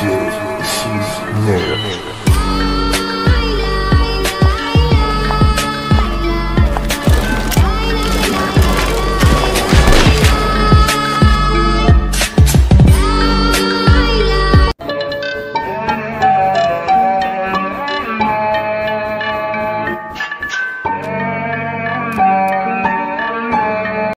She's near.